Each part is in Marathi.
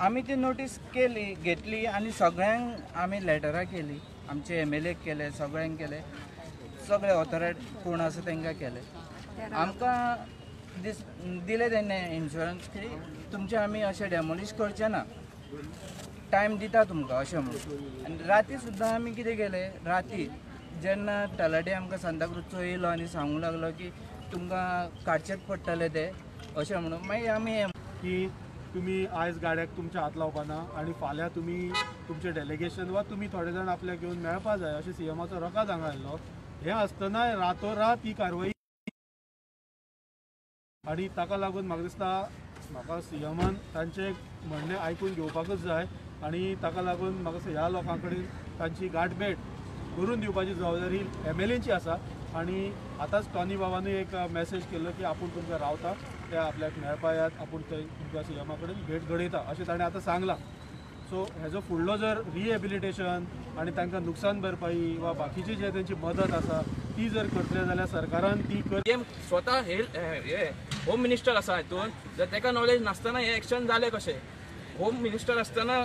आमी ती नोटीस केली घेतली आनी सगळ्यांक आमी लेटरां केली. आमचे एम एल एक केले सगळ्यांक केले. सगळे ऑथोरायट कोण आसा तांकां केले. आमकां दिस दिले तेणे इन्शुरन्स की तुमचे आमी अशें डेमोलिश करचे ना. टायम दिता तुमकां अशें म्हणून. आनी राती सुद्दां आमी कितें केलें? राती जेन्ना तलाटे आमकां सांताक्रूजचो येयलो आनी सांगूंक लागलो की तुमकां काडचेच पडटले ते. अशें म्हणून. मागीर आमी हें की तुम्ही आयज गाड्याक तुमच्या हात लावपाना आणि फाल्यां तुम्ही तुमचे डेलिगेशन वा तुम्ही थोडे जाण आपल्याक घेवन मेळपा जाय अशें सी एमाचो रकाद हांगा आयलो हे आसतना रातोरात ही कारवाई आणि ताका लागून म्हाका दिसता म्हाका सी एमान तांचे म्हणणें आयकून घेवपाकूच जाय आणि ताका लागून म्हाका दिसता ह्या लोकां कडेन तांची गाठभेट करून दिवपाची जबाबदारी एम एल एची आसा. आणि आतांच टॉनी बाबानूय एक मेसेज केल्लो की आपूण तुमकां रावता. ते आपल्याक मेळपायात आपूण थंय तुमकां सी एमा कडेन भेट घडयता अशें ताणें आतां सांगलां. सो हेजो फुडलो जर रिहेबिलिटेशन आणि तांकां नुकसान भरपाई वा बाकीची जे त्यांची मदत आसा ती जर करतले जाल्यार सरकारान ती कर स्वता हे हे होम मिनिस्टर आसा हितून जर ताका नॉलेज नासतना हे एक्शन जाले कशें होम मिनिस्टर आसतना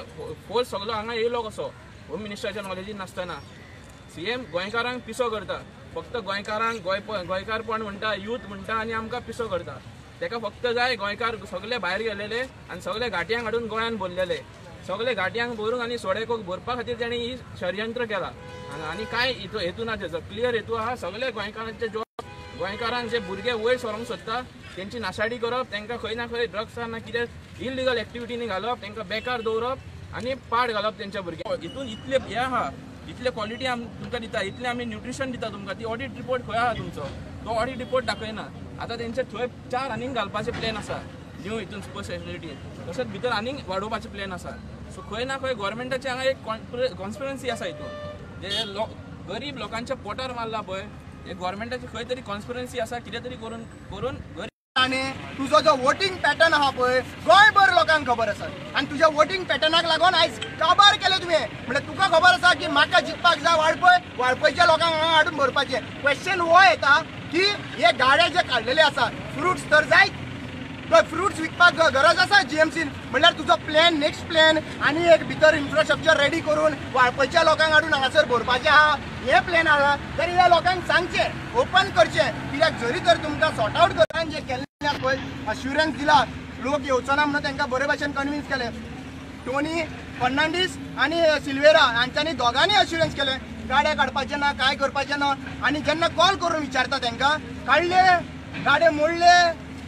फोर्स सगळो हांगा येयलो कसो होम मिनिस्टराच्या नॉलेजीन नासतना. सी एम गोंयकारांक पिसो करता. फक्त गोंयकारांक गोंय गोंयकारपण म्हणटा यूथ म्हणटा आनी आमकां पिसो करता. तेका फक्त जाय गोंयकार सगळे भायर गेलेले आनी सगळे घाटयांक हाडून गोंयान भरलेले सगळे घाटयांक भरून आनी सोडेकोक भरपा खातीर ताणी ही षडयंत्र केला. आनी काय हेतू ना तेजो क्लियर हेतू आहा सगळे गोंयकारांचे जो गोंयकारांक जे भुरगे वयर सरूंक सोदता तेंची नाशाडी करप तांकां खंय ना खंय ड्रग्स ना कितें इलिगल एक्टिविटीनी घालप तांकां बेकार दवरप आनी पाड घालप तेंच्या भुरग्यांक. हितून इतले हे आहा इतले क्वॉलिटी तुमकां दिता इतले आमी न्युट्रिशन दिता तुमकां ती ऑडिट रिपोर्ट खंय आहा तुमचो? तो ऑडिट रिपोर्ट दाखयना. आतां तेंचे थंय चार आनीक घालपाचे प्लॅन आसा न्यू हितून सुपर फेसिलिटी तशेंच भितर आनीक वाडोवपाचे प्लॅन आसा सो खंय ना खंय गोवोरमेंटाचे हांगा एक कॉन्स्पिरन्सी आसा हितून जे लो गरीब लोकांच्या पोटार मारला पळय. हे गोवोरमेंटाची खंय तरी कॉन्स्पिरन्सी आसा कितें तरी करून करून गरीब आणि तुझो जो वोटिंग पॅटर्न आहा पळय गोंयभर लोकांक खबर आसा आणि तुझ्या वोटिंग पॅटर्नाक लागून आयज काबार केले तुवें म्हणजे तुका खबर आसा की म्हाका जिखपाक जाय वाळपय वाळपयच्या लोकांक हांगा हाडून भरपाचे. क्वेश्चन हो येता की हे गाड्या जे काडलेले आसा फ्रुट्स तर जाय तो फ्रुट्स विकपाक गरज आसा जीएमसीन म्हणल्यार तुजो प्लॅन नेक्स्ट प्लॅन आणि एक भितर इन्फ्रास्ट्रक्चर रेडी करून वाळपयच्या लोकांक हाडून हांगासर भरपाचें आहा. हे प्लॅन आहा. तर ह्या लोकांक सांगचे ओपन करचे. कित्याक जरी तर तुमकां सॉर्ट आउट करतान जे केल्ले आसा पळय अश्युरन्स दिला. लोक येवचो ना म्हणून तांकां बरे भाशेन कन्विन्स केले. टोनी फर्नांडीस आणि सिल्वेरा हांच्यांनी दोगांनी अश्युरन्स केले. गाड्या काडपाचे ना काय करपाचे ना. आणि जेन्ना कॉल करून विचारता तांकां काडले गाडे मोडले.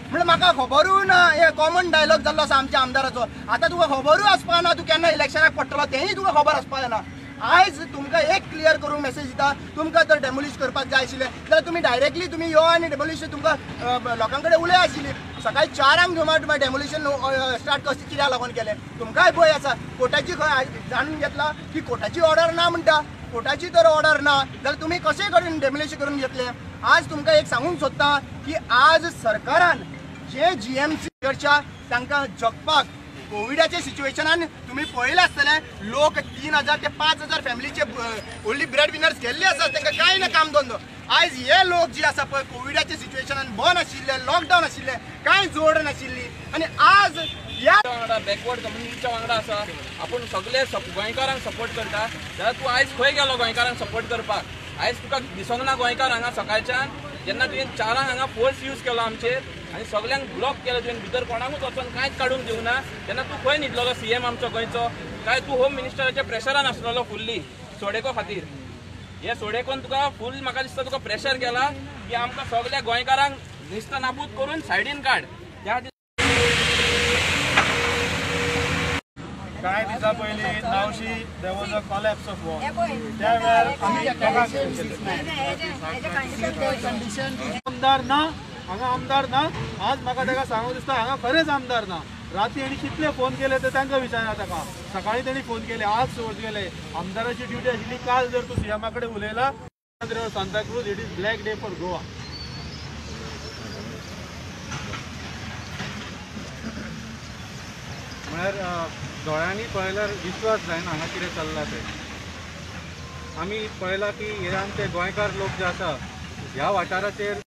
म्हणजे म्हाका खबरूय ना. हे कॉमन डायलॉग जाल्लो आसा आमच्या आमदाराचो. आतां तुका खबरूय आसपा ना तूं केन्ना इलेक्शनाक पडटलो तेंय तुका खबर आसपा ना आयज तुमकां एक क्लियर करूंक मेसेज दिता तुमकां जर डेमोलिश करपाक जाय आशिल्लें. जाल्यार तुमी डायरेक्टली तुमी यो आनी डेमोलिश तुमकां लोकां कडेन उलय आशिल्ली. सकाळी चारांक सुमार तुमी डेमोलिशन स्टार्ट कशें कित्याक लागून केलें तुमकांय भंय आसा कोर्टाची खंय आयज जाणून घेतला की कोर्टाची ऑर्डर ना म्हणटा कोर्टाची तर ऑर्डर ना जाल्यार तुमी कशें करून डेमोलिश करून घेतले? आज तुमकां एक सांगूंक सोदता की आज सरकारान जे जी एम सीच्या तांकां जगपाक कोविडाच्या सिच्युएशनान तुम्ही पळयलें आसतलें लोक तीन हजार ते पांच हजार फॅमिलीचे ओन्ली ब्रेड विनर्स गेल्ले आसात तांकां कांय ना काम धंदो? आयज हे लोक जे आसा पळय कोविडाच्या सिच्युएशनान बंद आशिल्ले लॉकडावन आशिल्ले कांय जोड नाशिल्ली आनी आज ह्या वांगडा बॅकवर्ड कम्युनिटीच्या वांगडा आसा आपूण सगळे सप- गोंयकारांक सपोर्ट करता. जाल्यार तूं आयज खंय गेलो गोंयकारांक सपोर्ट करपाक? आयज तुका दिसोंक ना गोंयकार हांगा सकाळच्यान जेन्ना तुवें चारांक हांगा फोर्स यूज केलो आमचेर आनी सगल्यांक ब्लॉक केलो तुवें भितर कोणाकूच वचोन कांयच काडून दिवं ना तेन्ना तूं खंय न्हिदलो सी एम आमचो गोंयचो काय तूं होम मिनिस्टराच्या प्रेशरान आसलेलो फुल्ली सोडेको खातीर. हे सोडेकोन तुका फूल म्हाका दिसता तुका प्रेशर केला की आमकां सगल्या गोंयकारांक निस्त नाबूद करून सायडीन काड त्या कांय दिसा पयलीं? नावशी there was a collapse of war त्या वेळार आमी एकाक आमदार ना हांगा आमदार ना आज म्हाका ताका सांगूंक दिसता हांगा खरेंच आमदार ना. राती आनी कितले फोन केले ते तांकां विचारना ताका सकाळीं तेणी फोन केले आज सोद गेले. आमदाराची ड्युटी आशिल्ली काल जर तूं सीएमा कडेन उलयला Santacruz it is black day for Goa म्हळ्यार दोळ्यांनी पळयल्यार विश्वास जायना हांगा कितें चल्लां तें आमी पळयलां की हे आमचे गोंयकार लोक जे आसा ह्या वाठाराचेर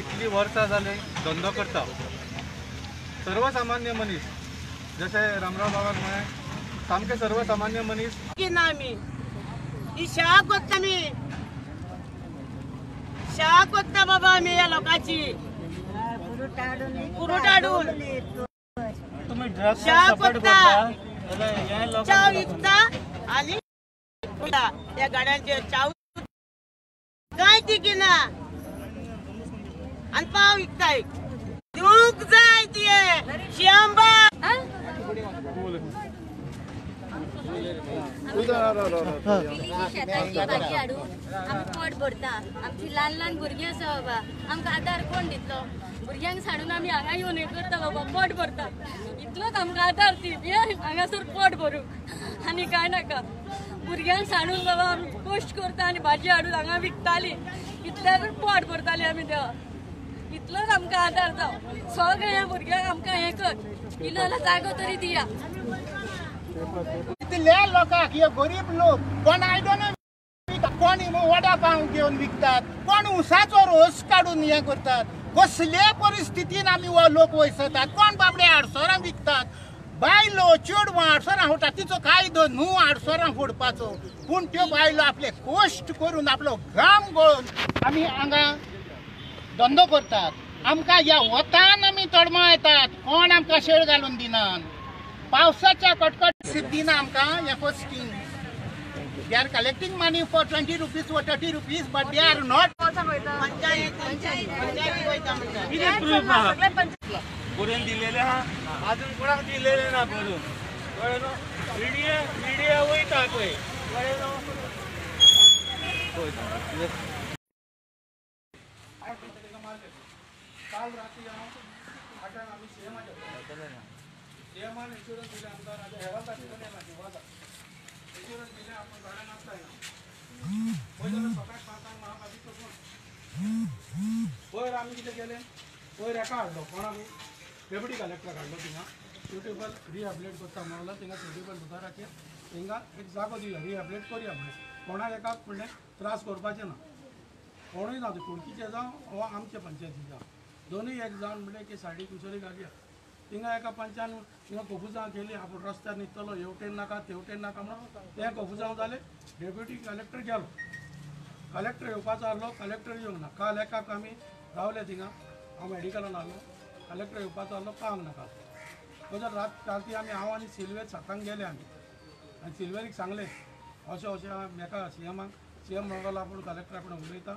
इतलीं वर्सां जालीं धंदो करता. सर्वसामान्य मनीस जशें रामराव बाबाक म्हळें सामके सर्वसामान्य मनीस. की ना आमी ही शाळा कोत्ता आमी शाळा कोत्ता बाबा आमी ह्या लोकांची? कुरूट हाडून तुम्ही ड्रग्स चाव विकता आनी विकता. त्या गाड्यांचेर चाव कांय दिकिना आनी पाव विकताय. दिवंक जाय ते श्यामबा शेताची भाजी हाडून आमी पोट भरता आमची ल्हान ल्हान भुरगीं आसा बाबा आमकां आदार कोण दितलो भुरग्यांक साडून आमी हांगा येवन हें करता बाबा पोट भरता इतलोच आमकां आदार दी ये हांगासर पोट भरूंक आनी कांय नाका? भुरग्यांक सांडून बाबा आमी पोस्ट करता आनी भाजी हाडून हांगा विकताली इतल्यार पोट भरताली आमी देवा इतलोच आमकां आदार जावं? सगळें ह्या भुरग्यांक आमकां हें कर इल्लो जागो तरी दिया. इतल्या लोकांक हे गरीब लोक. कोण आयदनां कोण वडा पाव घेवन विकतात कोण उसाचो रोस काडून हे करतात. कसले परिस्थितीन आमी हो लोक वयसतात कोण बाबडे आडसरां विकतात. बायलो चेडवां आडसरां फोडटात तिचो कायदो न्हू आडसरां फोडपाचो. पूण त्यो बायलो आपले कश्ट करून आपलो घाम गळोवन आमी हांगा धंदो करतात. आमकां ह्या वतान आमी तडमा येतात. कोण आमकां शेळ घालून दिनात पावसाच्या कटकट सिद्धीन आमकां हे posting they are collecting money for twenty rupees वर thirty rupees but they are not करून दिलेले आहा अजून कोणाक दिलेले ना करून कळ्ळें न्हू मिडिया मिडिया वयता पळय कळ्ळें न्हू काल रात्री हांव आठांक आमी सीएमाच्या सीएमान इन्शुरन्स दिले आमदार आतां हेरांसाठी दिले ना जिवाचा इन्शुरन्स दिले आपण गाड्या नासताय ना पयलीं जाल्यार सकाळी पांचांक महापालिका कोण पयर आमी कितें केलें पयर एका हाडलो कोणाक डेप्युटी कलेक्टर हाडलो थिंगा सुटेबल रिहॅबिलेट करता म्हणलो थिंगा सुटेबल उदाराचेर थिंगा एक जागो दिलो रिहॅबिलेट करया म्हणून कोणाक एकाक म्हणलें त्रास करपाचें ना. कोणूय ना कुडकीचे जावं वा आमचे पंचायती जावं दोनूय एक जावन म्हणलें की साडी कुसरी घालया. तिंगा एका पंचान थिंगा कफुजां गेली आपूण रस्त्यार न्हिदतलो हेवटेन नाका तेवटेन नाका म्हणून तें कफुजांव जालें डेप्युटी कलेक्टर गेलो. कलेक्टर येवपाचो आसलो कलेक्टर येवंक ना काल एकाक आमी रावले थिंगा हांव मॅडिकलान आसलो कलेक्टर येवपाचो आसलो काम नाका. तसो रात राती आमी हांव आनी सिल्वेर सकाळीं गेले आमी आनी सिल्वेरीक सांगलें अशें अशें म्हाका सी एमाक सी एम म्हणूंक लागलो आपूण कलेक्टरा कडेन उलयता.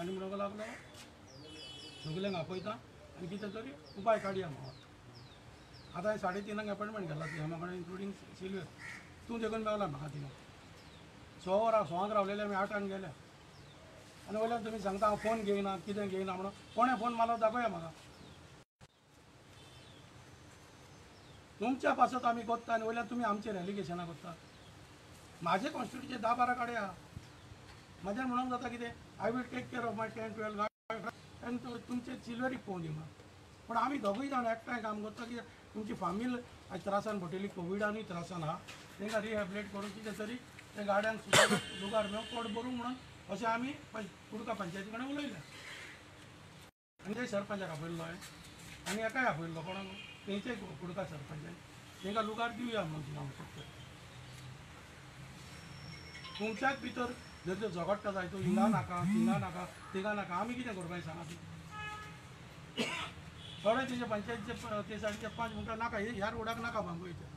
आनी म्हणूंक लागलो सगल्यांक आपयता आनी कितें तरी उपाय काडया म्हणून आतां हांवें साडे तिनांक एपॉयंटमेंट घेतला सी एमा कडेन इन्क्लुडींग सिल्वेर तूं देखून मेवला म्हाका थिंगा स वरां सवांक रावलेले आमी आठांक गेले आनी वयल्यान तुमी सांगता हांव फोन घेयना कितें घेयना म्हणून. कोणें फोन मारलो दाखोया म्हाका तुमच्या पासत आमी कोत्ता आनी वयल्यान तुमी आमचेर एलिगेशनां कोत्ता म्हाजे कॉन्स्टिट्युचे धा बारा काडे आहा. म्हाज्यान म्हणूंक जाता कितें I will take care of my ten twelve आनी तुमचे सिल्वरीक पोवन दिमा पूण आमी दोगूय जाण एकठांय काम करता कित्याक तुमची फामील आज त्रासान पडटली कोविडानूय त्रासान आहा तांकां रिहॅबिलेट करून कितें तरी त्या गाड्यांक सुद्दां लुगार मेळून पोट भरूंक म्हणून अशें आमी कुडका पंचायती कडेन उलयलें. आनी ते सरपंचाक आपयल्लो हांवें आनी एकाय आपयल्लो कोणाक तेंचे कुडका सरपंच तांकां लुगार दिवया म्हणून थिंगा फक्त. तुमच्याच भितर जर तो झगडटा जाय तो हिंगा नाका तिंगा नाका तिंगा नाका आमी कितें करपाचें सांगा थोडे तिचे पंचायतीचे ते सायडीचे पांच मिनटां नाका ह्या रोडाक नाका बांबोयचे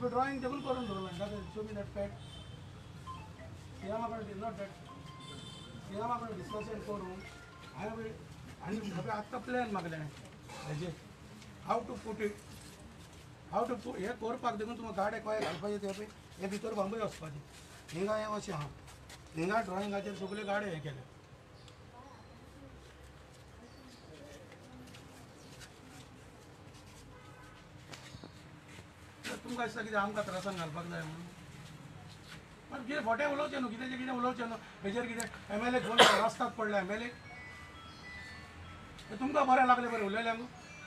ड्रॉईंग टेबल करून दवरला शो मी दॅट पॅट सीएमा कडेन नॉट दॅट सीएमा कडेन डिस्कशन करून हांवें आनी हांवें आत्तां प्लॅन मागले हेजे have to put it have to put हे करपाक देखून तुमकां गाडे कोय घालपाचे ते पळय हे भितर बांबूय वचपाचे हिंगा हें अशें आहा हिंगा ड्रॉइंगाचेर सगळे गाडे हे केले तर तुमकां दिसता कितें आमकां त्रासान घालपाक जाय म्हणून पण कितें फोटे उलोवचें न्हू कितें कितें उलोवचें न्हू हेजेर कितें एम एल ए फोन रस्त्याक पडला एम एल ए. तुमकां बरें लागलें बरें उलयल्यांक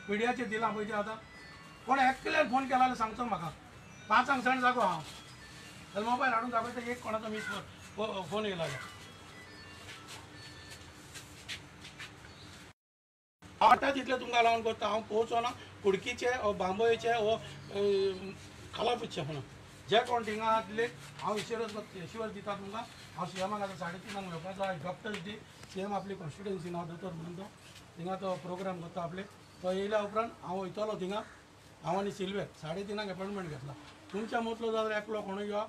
मिडियाचेर दिलां पळय तें आतां. कोण एकल्यान फोन केला जाल्यार सांगचो म्हाका पांचांक सण जागो हांव जाल्यार मोबायल हाडून दाखयता एक कोणाचो मीस फोन येयला जाल्यार आठां तितले तुमकां लावन करता हांव पोवचो ना कुडकीचे बांबोयेचे खालापूचे म्हणून जे कोण थिंगा दिले हांव इशोरस इश्योर दिता तुमकां हांव सीएमाक आतां साडे तिनांक लोकांचो आयज डॉक्टर्स डे सीएम आपली कॉन्स्टिट्युएन्सी नांव दोतोर म्हणून तो. थिंगा तो प्रोग्राम करता आपले. तो येयल्या उपरांत हांव वयतलो थिंगा हांव आनी सिल्वेर साडे तिनांक एपॉयंटमेंट घेतला. तुमच्या मतलो जाल्यार एकलो कोणूय यो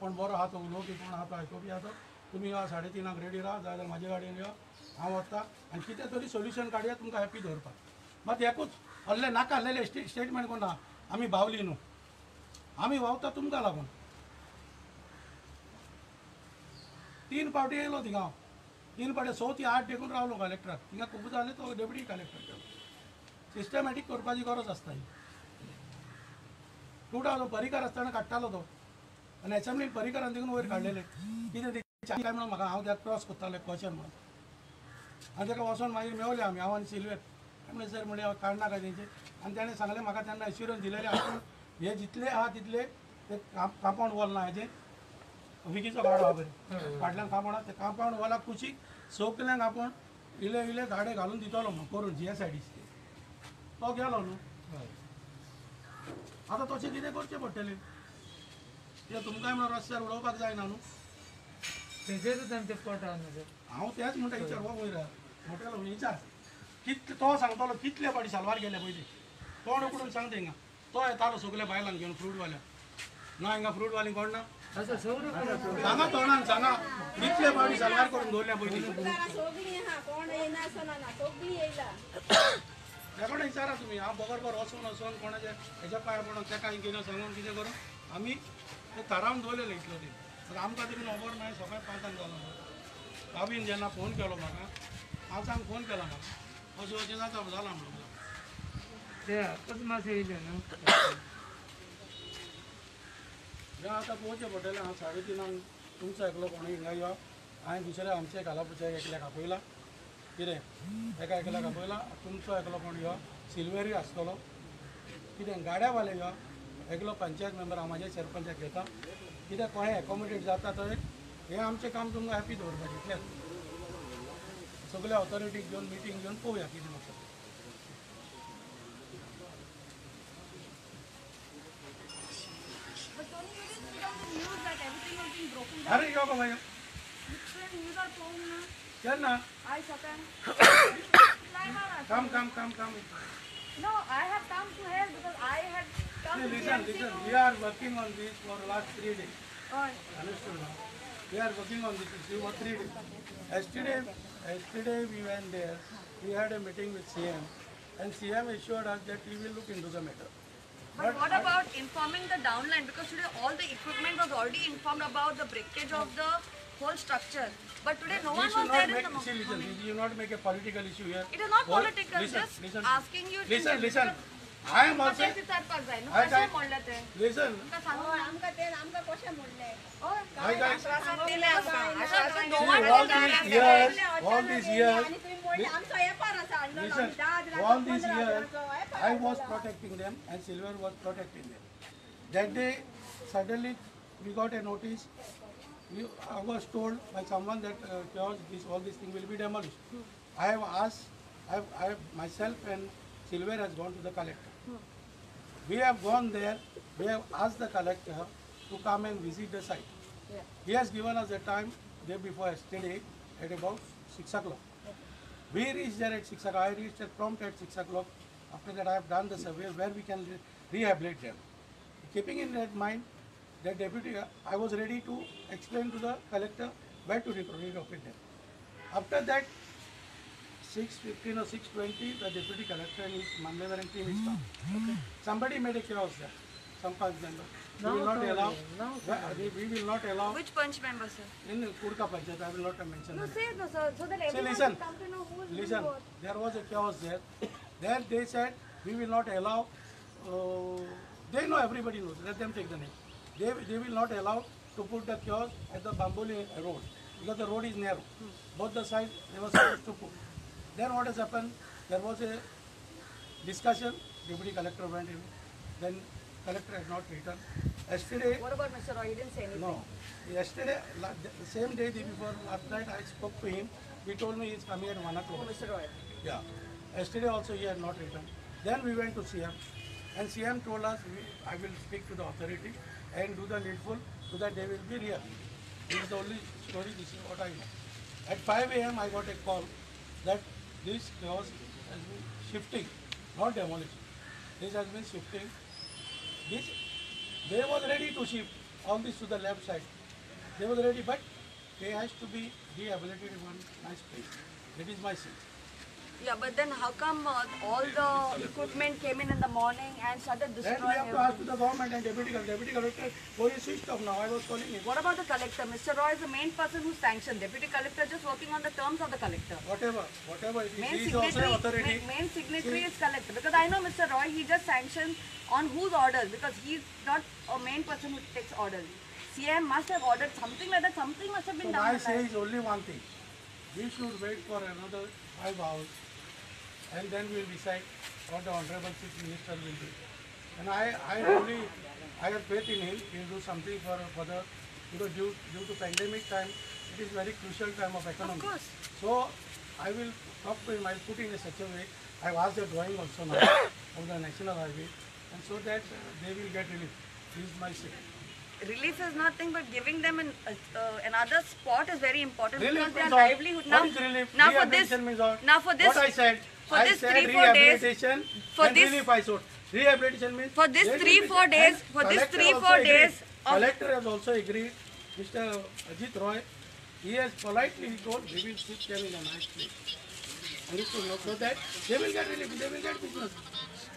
कोण बरो आहा तो उलोवपी कोण आहा तो आयकोपी आहा तो तुमी यो साडे तिनांक रेडी राहा जाल्यार म्हाजे गाडयेन यो. हांव वता आनी कितें तरी सोल्युशन काडया तुमकां हॅपी दवरपाक मात एकूच असले नाका आसलेले स्टेटमेंट कोण? आहा आमी भावली न्हू आमी वावता तुमकां लागून. तीन पावटी येयलो थिंगा हांव तीन पावटी स ती आठ देखून रावलो कलेक्टराक. थिंगा खूब जाले तो डेप्युटी कलेक्टर केलो सिस्टमॅटीक करपाची गरज आसता ही कुठं तो परिकार आसतना काडटालो तो. आनी एसेंब्लीन परिकारान देखून वयर काडलेले कितें काय म्हणून म्हाका हांव त्या क्रॉस करताले क्वेश्चन म्हणून. आनी ताका वचोन मागीर मेवले आमी हांव आनी सिल्वेर म्हणलें सर म्हणजे काडना काय तेंचे आनी ताणें सांगलें म्हाका तेन्ना एश्युरन्स दिलेले आसून हे जितले आहा तितले ते कांपावंड वॉल ना हेजे विकीचो गाडो आहा बरें फाटल्यान कांपावंड ते कांपावंड वॉलाक कुशीक सगल्यांक आपूण इले इले गाडे घालून दितलो म्हाका करून जी एस आय डी तो गेलो न्हू आतां तशें कितें करचें पडटलें ते तुमकांय म्हणून रस्त्यार उडोवपाक जायना न्हू तेजेरूच आमचे पोट आहा न्हू हांव तेंच म्हणटा विचारवा वयर मोटेलो विचार. कितले तो सांगतालो कितले पाटी सालवार गेले पयलीं कोण उकडून सांगता हिंगा तो येतालो सगल्या बायलांक घेवन फ्रूटवाल्या. ना हिंगा फ्रूटवाली कोण ना असं. सांगा तोंडान सांगा. कितले पाटी सालवार करून दवरल्या पयलीं कोण विचारा तुम्ही. हांव बरोबर वचून वचून कोणाचे हेच्या पांय पडून तेका कितें सांगून कितें करून आमी ते थारावन दवरलेले इतलो ते. तर आमकां देखून खबर ना सकाळी पांचांक जालो हांवें जेन्ना फोन केलो म्हाका पांचांक फोन केला म्हाका अशें अशें जाता जाला म्हणून. ते अकस्मात येयले न्हू हें आतां पळोवचें पडटलें हांव साडे तिनांक तुमचो एकलो कोणूय हिंगा यो. हांवें दुसऱ्या आमचे घालापुचे एकल्याक आपयला कितें एका एकल्याक आपयला तुमचो एकलो कोण यो. सिल्वेरी आसतलो कितें गाड्यावाले यो. एकलो पंचायत मेंबर हांव म्हाज्या सरपंचाक घेता. कित्याक कोणें एकोमोडेट जाता थंय हें आमचें काम तुमकां हॅपी दवरपाचें इतलेंच सगल्या ऑथॉरिटीक घेवन मिटींग घेवन पळोवया कितें म्हाका अरे यो गो बाय केन्ना काम काम काम काम No, I have come to here because I had come Hey, to listen, BMC listen. to- We are working on this for the last three days. Oh, Understood now? We are working on this issue for three days. Yesterday, yesterday we went there. We had a meeting with CM, and CM assured us that he will look into the matter. But, what about informing the downline? Because today all the equipment was already informed about the breakage of the whole structure. But today no one was there make, in the moment. Listen, we should not make a political issue here. It is not All, political, listen, just listen, asking you listen, to... Listen. I am also... I can't... Listen. Oh, oh, I can't... All these years... All these years listen, all these years, I was protecting them and Silver was protecting them. That day, suddenly, we got a notice. We, I was told by someone that uh, this, all these things will be demolished. I have asked, I have, I have myself and Silver has gone to the collector. We have gone there, we have asked the collector to come and visit the site. He has given us a time day before yesterday at about 6 o'clock. We reached there at 6 o'clock. I reached at prompt at 6 o'clock. After that, I have done the survey where we can rehabilitate them. Keeping in that mind, that deputy, I was ready to explain to the collector where to re- relocate them. After that, 6.15 or 6.20, the deputy collector and his Mamledar and team is hmm. come. Somebody made a chaos there, some punch member. We will not allow, we we will not allow Which punch member, sir? in Kurka Panchayat, I will not mention No, that. say no, sir, so that See, everyone listen, will come to know who is listen, what. there was a chaos there. There they said, we will not allow, uh, they know, everybody knows, let them take the name. They, they will not allow to put the kiosk at the Bamboli road, because the road is narrow. Both the sides, they were supposed to put. Then what has happened, there was a discussion, deputy collector went in, then collector has not returned. Yesterday, What about Mr. Roy? He didn't say anything. no. Yesterday, the same day, day before last night, I spoke to him. He told me he's coming at 1 o'clock. Oh, Mr. Roy. Yeah. Yesterday also he had not returned. Then we went to CM, and CM told us, I will speak to the authority and do the needful so that they will be real. This is the only story, this is what I know. At 5 a.m. I got a call that this house has been shifting, not demolishing. This has been shifting. This, they was ready to shift all this to the left side. They was ready, but they has to be rehabilitated in one nice place. That is my sense. Yeah, but then how come uh, all the equipment came in in the morning and started destroying Then we have to ask to everything? the government and deputy collector. Deputy collector, who is switched off now, I was calling him. What about the collector? Mr. Roy is the main person who sanctioned. Deputy collector just working on the terms of the collector. Whatever, whatever is, Main he is also signatory, authority. main, main signatory is collector because I know Mr. Roy. He just sanctions on whose orders because he's not a main person who takes orders. CM must have ordered something like that. Something must have So been done. I say that. is only one thing. We should wait for another five hours and then we'll decide what the honorable chief minister will do. And I, I really, I have faith in him, he'll do something for, for the, because due, due to pandemic time, it is very crucial time of economy. Of course. So I will talk to him, I'll put in a such a way, I've asked the drawing also now of the national highway, and so that uh, they will get relief. This is my say. Relief is nothing but giving them an, uh, uh, another spot is very important Relief because their livelihood now. Now for this, now for this, What I said, for I this said three, four days- rehabilitation for and this- relief. Rehabilitation means. For this three, four days- for this three, four days Collector has also agreed, Mr. Ajit Roy, he has politely told, we will put them in a nice place. Understood, no? So that they will get relief, they will get business.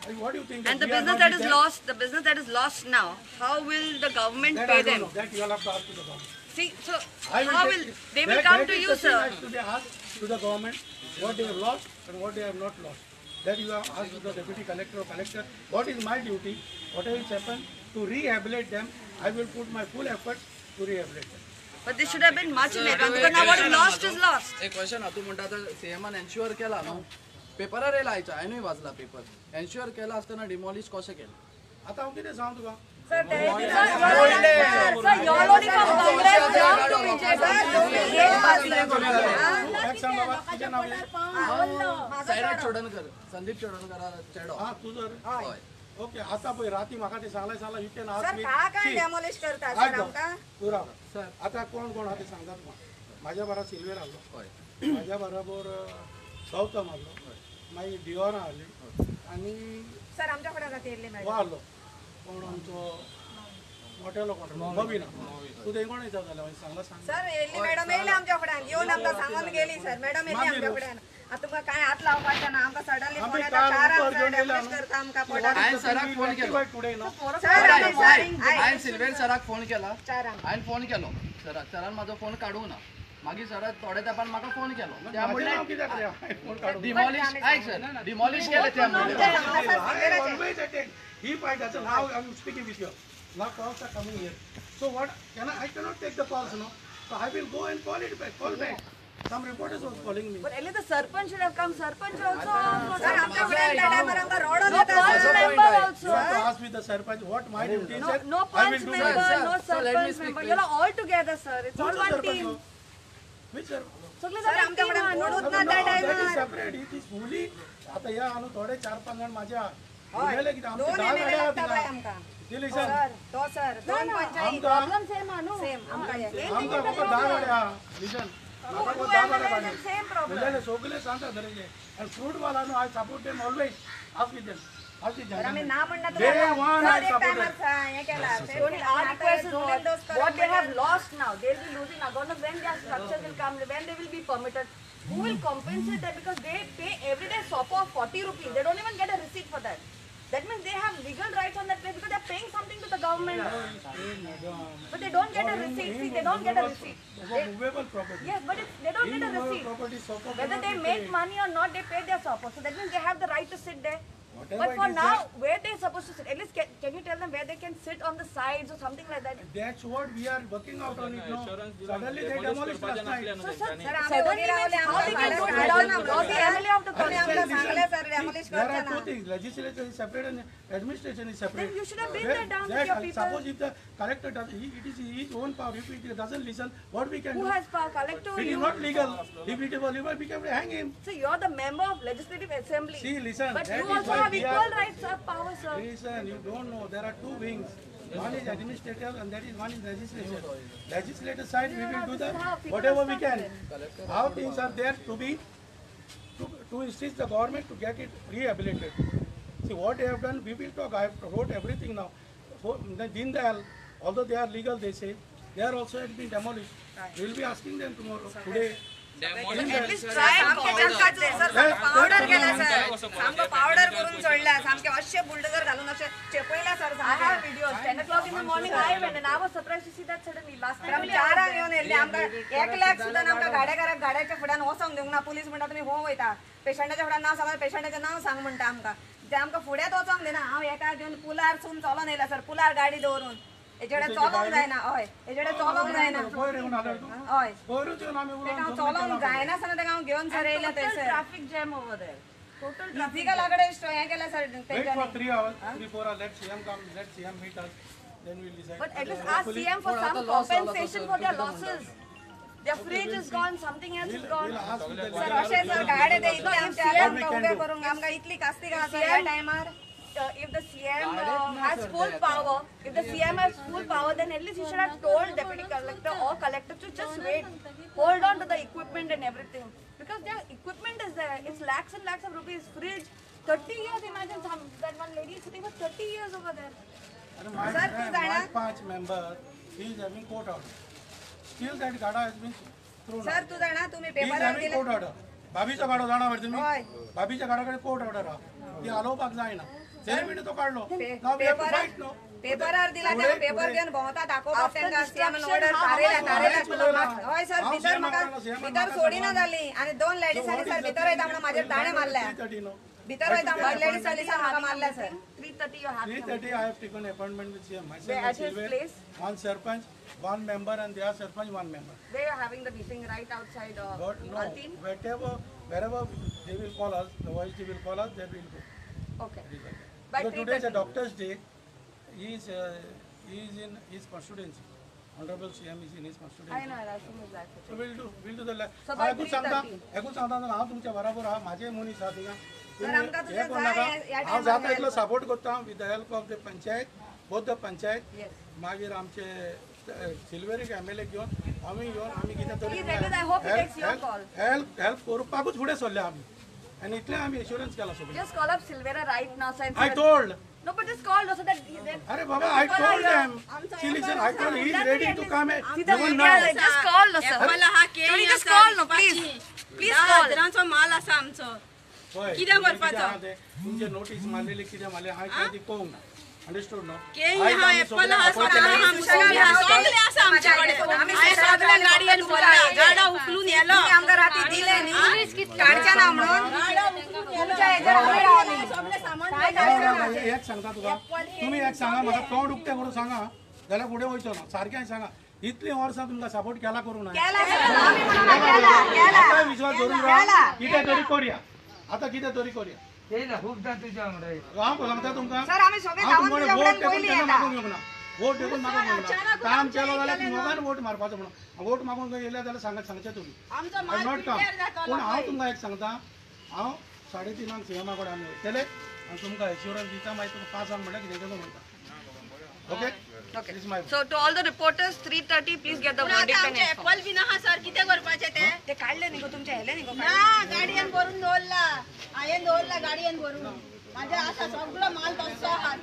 And what do you think? and the business that is them? lost, the business that is lost now, how will the government That pay them? know, that you will have to ask to the government. See, so I how take will it. they will That- come that to is you, the thing sir? has to be asked to the government what they have lost and what they have not lost. That you have asked to the deputy collector or collector. What is my duty? Whatever is happened to rehabilitate them, I will put my full effort to rehabilitate them. But this should have been much later because now what is lost is lost. एक क्वेश्चन हा तू म्हणटा आतां सीएमान एन्श्युअर केला न्हू पेपरार येयला आयच्या हांवेंय वाचला पेपर एन्श्युअर केला आसतना डिमॉलिश कशें केलें आता हांव कितें सांगू तुका चोडणकर संदीप चोडणकरा हा? हय. ओके आता पळय राती म्हाका ते सांगलें सांगलां यू कॅन मी डेमोलिश करता सर आता कोण कोण आहा ते सांगतात म्हाका म्हाज्या बरोबर सिल्वेर आहलो हय. म्हाज्या बरोबर गौतम आहलो मागीर डिओरा आहली आनी सर आमच्या येयल्ली हो आहलो कोण आमचो मोठेलो कोण बबीना तू थंय कोण येता जाल्यार सांगला सांग सर येयल्ली मॅडम येयली आमच्या फुड्यान येवन आमकां सांगून गेली सर. मॅडम येयली आमच्या फुड्यान आता तुमकां काय हात लावपाचें ना? आमकां सडनली फोन येता चारांक सर करता आमकां हांवें सराक फोन केलो. Today no. सर आमी सर हांवें सिल्वेर सराक. फोन केला. चारांक हांवें फोन केलो. सराक सरान म्हाजो फोन काडूंक ना. मागीर सरान थोड्या तेंपान म्हाका फोन केलो त्या म्हणलें नांव डिमॉलिश आयक सर डिमॉलिश केलें त्या म्हणलें attend. If I doesn't, now I'm speaking with you. Now calls are coming here. So what, can I, I cannot take the calls, no? So I will go and call it back, call back. Some reporters was calling me. But only the sarpanch should have come. Sarpanch also. Sir टायमार आमकां रोडो No जाता pulse sir member You also. have to ask with the Sarpanch what my duty is. No, sir. no punch member, Sir, no sir, me speak, member. please. You're all together, sir. It's all one team. Which sir? So let sir separate. It is fully. आता या हांव थोडे चार पाच जाण माझ्या. आमचे दोन लागता आमकां. सर. तो सर दोन पंचायत आमकां. सेम आमकां हे फक्त गाड्या सगळे सांगता fruit वाला I support them always with They want. What they have lost now, they'll be losing. I don't know when their structures will come, when they will be permitted. Who will compensate them? Because they pay every day shop of 40 rupees. They don't even get a receipt for that. That means they have legal rights on that place because they're paying something to the government. But they don't get a receipt. See, they don't get a receipt. They, yes, but they don't get a receipt. Whether they make money or not, they pay their sopper. So that means they have the right to sit there. Whatever but for now, there, where they're supposed to sit, at least can, can, you tell them where they can sit on the sides or something like that? That's what we are working out on it now. Suddenly they demolished last night. So, sir, sir, suddenly how they can put down the MLA of the college? There are two things. legislation is separate and administration is separate. Then you should have been there down with your people. Suppose if the collector does, he, it is his own power. If he doesn't listen, what we can Who do? Who has power? Collector? It is not legal. If it is illegal, we can hang him. So you're the member of legislative assembly. See, listen. But you also have equal rights of power, sir. Listen, you don't know, there are two wings. One is administrative and that is one is legislative. Legislative side, we will do the, whatever we can. Our things are there to be, to, to assist the government to get it rehabilitated. See, what they have done, we will talk, I have wrote everything now. For Dayal, although they are legal, they say, they are also had been demolished. We will be asking them tomorrow, today. Powder केला सर सामको पावडर करून सोडला सामके अशे बुलडोजर घालून अशे चेपयला sir I have videos. 10 o'clock in the morning, I went and I was surprised to see that suddenly. Last night, आमी only I was चारांक. येवन येयल्ले आमकां एक लाख सुद्दां आमकां गाड्याकाराक गाड्याच्या फुड्यान वचोंक दिवंक ना पुलीस म्हणटा तुमी हो वयता पेशंटाच्या फुड्यान नांव सांगा पेशंटाचें नांव सांग म्हणटा आमकां ते आमकां फुड्यात वचोंक दिना हांव एका घेवन पुलार सून चलोन येयला सर पुलार गाडी दवरून हेचे कडेन चलोंक जायना हय हेचे कडेन चलोंक जायना पयर येऊन आलो तू. हय पयरूच येऊन आम्ही चलोंक केला. जायना आसतना तेका हांव घेवन सर Total थंयसर traffic jam over there. Total traffic इजिका लागडे हें केलें सर for तेंच्यांनी three hours, three, four hours, let CM come, let CM meet us, then we'll decide. But at least ask CM for some compensation for their losses. Their fridge is gone, something else is gone. Legal- अशें सर गाडे ते इतले आमच्या आमकां उबे करूंक आमकां इतली कास्ती ह्या टायमार Uh, if the CM uh, has full power, if the CM has full power, then at least he should have told deputy collector or collector to just wait, hold on to the equipment and everything. Because their equipment is there. It's lakhs and lakhs of rupees. Fridge, 30 years. Imagine some, that one lady is sitting for 30 years over there. My Sir, one punch member, he is having court order. Still that gada has been thrown out. तू जाणा तुम्ही He is having court order. बाबीचा गाडो जाणा मरे तुम्ही हय. बाबीच्या गाडाकडे कोर्ट ऑर्डर हा ती हलवपाक जायना पेपरार दिला पेपर. घेऊन भोंवता दाखोवपाक तेंका सीएम ऑर्डर तुला हय सर भितर म्हाका सोडिना सगळं. जाली आणि दोन लेडीजांनी सर भितर वयता म्हणून म्हाजेर ताणे मारल्या 3:30 no. भितर वयता म्हणून लेडीजांनी सर म्हाका मारल्या sir 3.30 you're having a 3:30 I have taken appointment with CM. Myself Where, and at his Silver, place? one sarpanch, one member and their sarpanch, one member. Where you're having the meeting right outside uh, But no, Altin? whatever, wherever they will call us, the voice they will call us, they will go. Okay. So today is a doctor's day. He is, uh, he is in his constituency. Honorable CM is in his I constituency. know, as soon as that. So we'll do, we'll do the. la- So by एकूच सांगता 3:30. एकूच सांगता हांव तुमच्या बरोबर आहा म्हाजे मनीस आहा थिंगा सर, आमकां तुजें हे जाय ह्या- ह्या हांव टायमार जाता इतलो सपोर्ट करता with the help of the panchayat both the panchayat Yes. मागीर आमचे सिल्वरीक एम एल ए घेवन आमी घेवन आमी कितें तरी He's ready. I hope he takes your call. Help help करपाकूच फुडें सरले आमी And it I am assurance kala so. Just call up Silvera right now, sir. I told. No, but just call also that. Arey Baba, I told them. She listen, I told he is ready to come at even now. Just call no, sir. Mala ha ke. Tony, just call no, please. Please call. Rancho mala samcho. किद्या करपाचो तुमचे नोटीस मारलेले किद्या मारले हाय काय ती कोण अंडरस्टूड आहा आमी एप्पल सगळे आहा appoint सगळें केले. आहा मोसंबी आहा सगळें आसा आमचे कडेन हांवें सगळ्या गाडयेन भरला गाडा येलो तुम्ही आमकां राती दिले न्ही काडचे ना म्हणून तुमच्या हेजेर आमी रावली काय राव, राव, काडचे हे- एक सांगता तुका तुम्ही एक सांगा म्हाका तोंड उक्तें करून सांगा जाल्यार फुडें वयचो ना सारकें सांगा इतलीं वर्सां तुमकां सपोर्ट केला करूं ना केला सर आमी म्हणून केला केला आता विश्वास धरून राहा कितें तरी करूया आता कितें तरी करूया सर वोट फुड्यान टेकून पयलीं केन्ना येता. मागूंक येवंक ना. वोट टेकून मागूंक येवंक ना. काम केलो जाल्यार मोगान वोट मारपाचो म्हणून. वोट मागूंक येयले जाल्यार सांगत सांगचे तुमी आय नॉट कम पूण हांव तुमकां एक सांगता. हांव साडे तिनांक सीएमा कडेन आमी वयतले आनी तुमकां एश्युरन्स दिता मागीर तुमकां जावन म्हणल्यार कितें तेजो म्हणटा okay Okay. My So to all the reporters, 3.30, please get the verdict and आमचे info. एप्पल बी आहा सर कितें करपाचें ते? ते काढले न्ही गो तुमच्या हेले न्ही गो ना गाडयेन भरून दवरला हांवें दवरला गाडयेन भरून. माझे आसा सगळो माल तसो आहा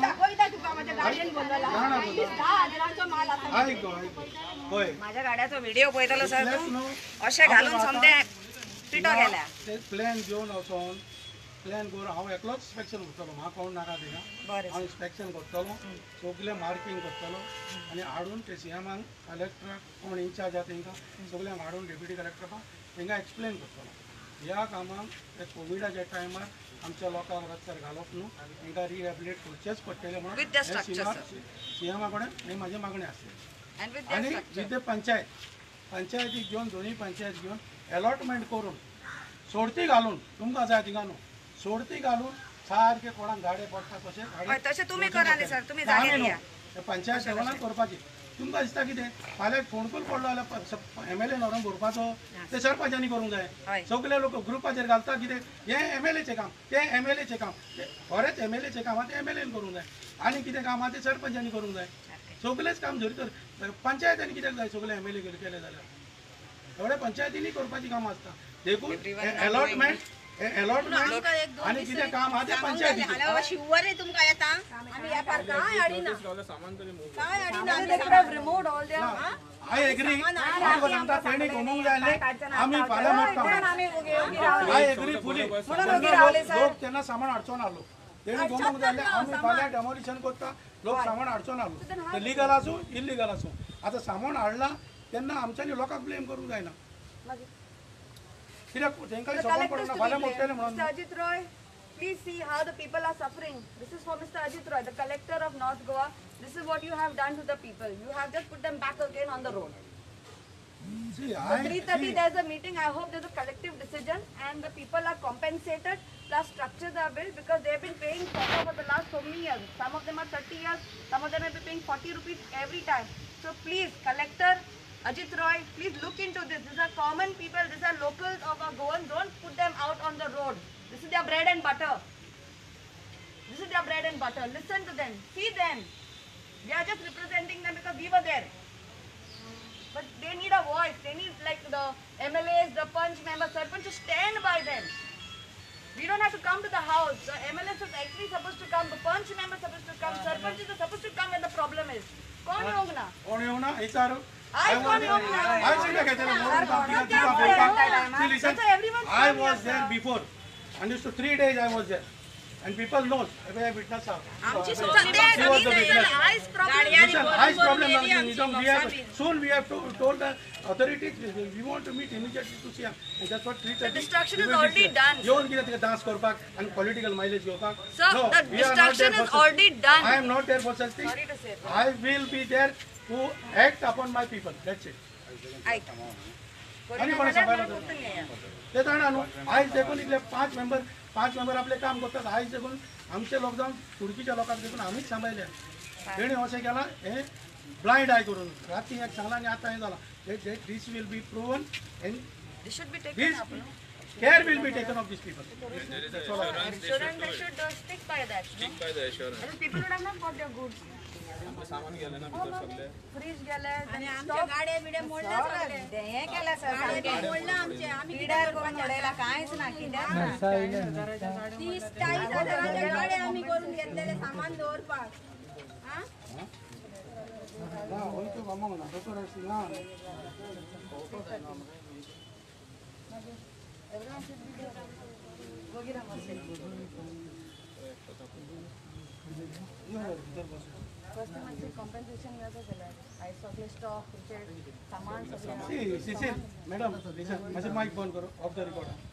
दाखयता तुका माझ्या गाडयेन भरलेला वीस धा हजारांचो माल आसा आयक गो आयक गो. होय माझ्या गाड्याचो व्हिडिओ पळयतलो सर तूं अशें घालून समते पिटो गेल्या. ते प्लॅन घेवन वचोन प्लॅन करून हांव एकलोच इन्स्पेक्शन करतलो म्हाका कोण नाका बरें. हांव इन्स्पेक्शन करतलो सगलें मार्कींग करतलो आनी हाडून ते सीएमाक कलेक्टराक कोण इन्चार्ज आहा तांकां सगल्यांक हाडून डेप्युटी कलेक्टराक तांकां एक्सप्लेन करतलो ह्या कामाक ते कोविडाच्या टायमार आमच्या लोकांक रस्त्यार घालप न्हू तांकां रिहॅबिलेट करचेच पडटलें म्हणून. सीएमा कडेन ही म्हाजी मागणी आसली structure. जिथे पंचायत पंचायतीक घेवन दोन्ही पंचायत घेवन अलॉटमेंट करून सोडती घालून तुमकां जाय थिंगा न्हू सोडती घालून सारखे कोणाक गाडे पडटा तशे तशें तुमी करा न्ही सर, तुमी जागे. पंचायत लेवलार करपाची. तुमकां दिसता कितें? फाल्यां फोन कॉल पडलो जाल्यार एम एल ए व्हरोन भरपाचो ते सरपंचांनी करूंक जाय. सगळे लोक ग्रुपाचेर घालता कितें? हें एम एल एचें काम तें एम एल एचें काम. खरेंच एम एल एचें काम तें एम एल एन करूंक जाय. आनी कितें काम आहा तें सरपंचांनी करूंक जाय. सगळेच काम धरी तर पंचायतांनी कित्याक जाय सगळे एम एल ए केलें जाल्यार? थोड्या पंचायतींनी करपाची कामां आसता देखून अलॉटमेंट अलॉटमेंट कितें काम आहा तें पंचायतीचें. शिवर आहे तुमका येता आम्ही या पार काय अडीना? काय अडीना their आय एग्री आमकां सांगता तेणी घुमूंक जाय न्ही. आमी फाल्यां मोडटा आम्ही उगी उगी रावली आय एग्री फुली. लोक तेन्ना सामान हाडचो नाहलो तेणी घुमूंक जाय आमी फाल्यां डेमोलिशन करता. लोक सामान हाडचो ते लिगल आसूं इलिगल आसूं आतां सामान हाडला तेन्ना आमच्यांनी लोकांक ब्लेम करूंक जायना. कित्याक तेंकां The सपोर्ट collectors पडना to be फाल्यां blamed. मोडटले म्हणून Mr. Ajit Roy, please see how the people are suffering. This is for Mr. Ajit Roy, the collector of North Goa. This is what you have done to the people. You have just put them back again on the road. See, So I- 3:30 see, there's a meeting. I hope there's a collective decision and the people are compensated plus structures are built because they've been paying for for the last so many years. Some of them are 30 years. Some of them have been paying 40 rupees every time. So please, collector Ajit Roy, please look into this. These are common people. These are locals of our Goan. Don't put them out on the road. This is their bread and butter. This is their bread and butter. Listen to them. See them. We are just representing them because we were there. But they need a voice. They need like the MLAs, the punch members, sarpanch to stand by them. We don't have to come to the house. The MLAs are actually supposed to come. The punch members supposed to come. Sarpanches are supposed to come when the problem is. कौन होगा कोण येऊ ना विचार I कोण येऊ ना? I Sir, I was here, there sir. before. And to three days I was there. And people knows. I witness So, was the witness. Listen, eyes problem. We have, soon we have to, told the authorities, we, want to meet immediately to see. And that's what three The destruction is already done. येऊन कितें तिका डान्स करपाक आणि पॉलिटिकल मायलेज घेवपाक Sir, No, the destruction is already done. I am not there for such things. I will be there to act upon my people. That's it. आणि कोणी सांभाळलं तर? ते जाणा न्हू आयज देखून इतले पांच मेंबर पांच मेंबर आपले काम करतात आयज देखून आमचे लोक जावन तुर्कीच्या लोकांक देखून आमीच सांबाळल्या तेणी अशें केलां हें ब्लायंड आय करून राती एक सांगला आनी आतां हें जालां this will be proven and be taken? Care will be taken of this people Insurance, they should stick by that. no? Stick by the assurance. Else people would have not bought their goods. सामान गेलं ना भितर सगळे. फ्रीज गेले आणि आमच्या गाड्या बिड्या मोडल्या सगळे हे केलं सर आम्ही करून उडयला कांयच ना कित्याक ना तीस चाळीस हजाराच्या गाड्या आम्ही करून घेतलेले सामान दवरपाक हा? फर्स्ट म्हणजे कॉम्पेन्सेशन मिळतं केलं आय सगळे स्टॉक तुमचे सामान सगळे मॅडम मातशें मायक बंद करो ऑफ द रिकॉर्ड